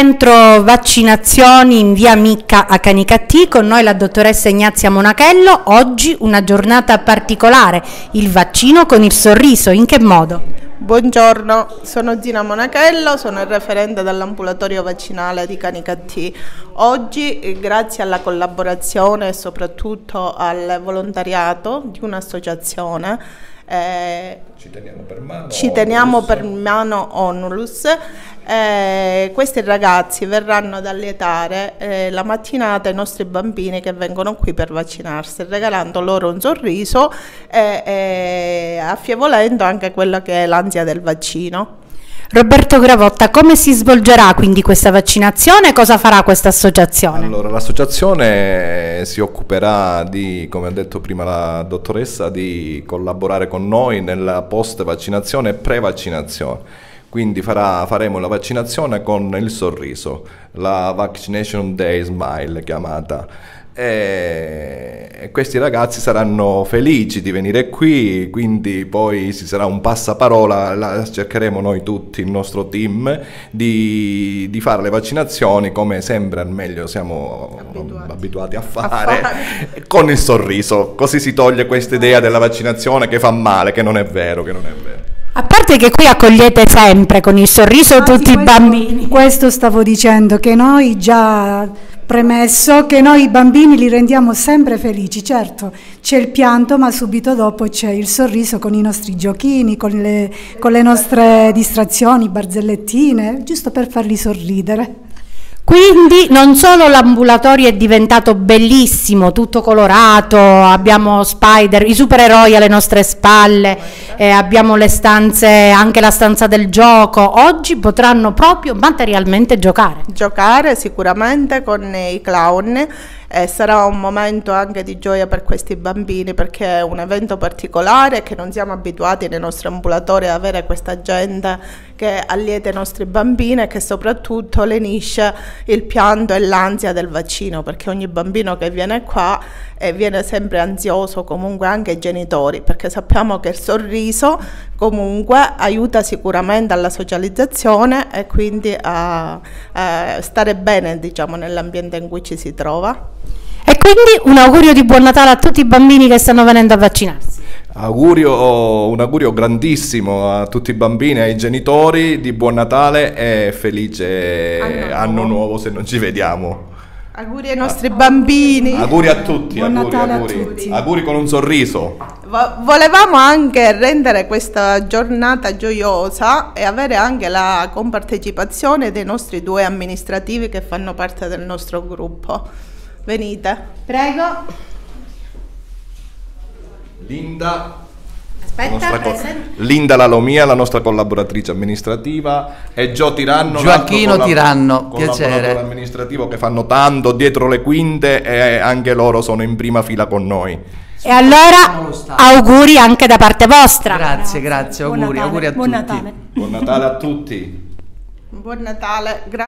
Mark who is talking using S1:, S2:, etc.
S1: Centro vaccinazioni in via Micca a Canicattì, con noi la dottoressa Ignazia Monachello. Oggi una giornata particolare, il vaccino con il sorriso, in che modo?
S2: Buongiorno, sono Zina Monachello, sono il referente dell'ambulatorio vaccinale di Canicattì. Oggi, eh, grazie alla collaborazione e soprattutto al volontariato di un'associazione,
S3: eh, ci teniamo per mano,
S2: ci teniamo per mano Onulus. Eh, questi ragazzi verranno ad allietare eh, la mattinata i nostri bambini che vengono qui per vaccinarsi, regalando loro un sorriso e, e affievolendo anche quella che è l'ansia del vaccino.
S1: Roberto Gravotta, come si svolgerà quindi questa vaccinazione e cosa farà questa associazione?
S3: Allora, l'associazione si occuperà di, come ha detto prima la dottoressa, di collaborare con noi nella post vaccinazione e pre-vaccinazione. Quindi farà, faremo la vaccinazione con il sorriso, la Vaccination Day Smile chiamata. E questi ragazzi saranno felici di venire qui, quindi poi ci sarà un passaparola, la, cercheremo noi tutti, il nostro team, di, di, fare le vaccinazioni come sempre al meglio siamo abituati, abituati a, fare, a fare, con il sorriso, così si toglie questa idea della vaccinazione che fa male, che non è vero, che non è vero.
S1: A parte che qui accogliete sempre con il sorriso ah, tutti i bambini.
S4: Questo stavo dicendo, che noi già Premesso che noi i bambini li rendiamo sempre felici, certo c'è il pianto ma subito dopo c'è il sorriso con i nostri giochini, con le, con le nostre distrazioni, barzellettine, giusto per farli sorridere.
S1: Quindi non solo l'ambulatorio è diventato bellissimo, tutto colorato, abbiamo Spider, i supereroi alle nostre spalle, eh, abbiamo le stanze, anche la stanza del gioco, oggi potranno proprio materialmente giocare.
S2: Giocare sicuramente con i clown eh, sarà un momento anche di gioia per questi bambini perché è un evento particolare che non siamo abituati nei nostri ambulatori ad avere questa gente che allieta i nostri bambini e che soprattutto lenisce il pianto e l'ansia del vaccino perché ogni bambino che viene qua eh, viene sempre ansioso comunque anche i genitori perché sappiamo che il sorriso comunque aiuta sicuramente alla socializzazione e quindi a, a stare bene diciamo nell'ambiente in cui ci si trova.
S1: E quindi un augurio di buon Natale a tutti i bambini che stanno venendo a vaccinarsi.
S3: Augurio, un augurio grandissimo a tutti i bambini, ai genitori di buon Natale e felice anno, anno nuovo se non ci vediamo.
S2: Auguri ai nostri bambini.
S3: Auguri a tutti. Buon auguri, Natale auguri. a tutti. Auguri con un sorriso.
S2: Volevamo anche rendere questa giornata gioiosa e avere anche la compartecipazione dei nostri due amministrativi che fanno parte del nostro gruppo. Venite.
S1: Prego.
S3: Linda. Aspetta, co- Linda Lalomia, la nostra collaboratrice amministrativa, e Gio Tiranno,
S5: Gioacchino collab- Tiranno, piacere.
S3: amministrativo che fanno tanto dietro le quinte e anche loro sono in prima fila con noi.
S1: E allora auguri anche da parte vostra.
S5: Grazie, grazie, auguri, auguri a
S3: Buon
S5: tutti.
S3: Natale. Buon Natale a tutti.
S2: Buon Natale. Gra-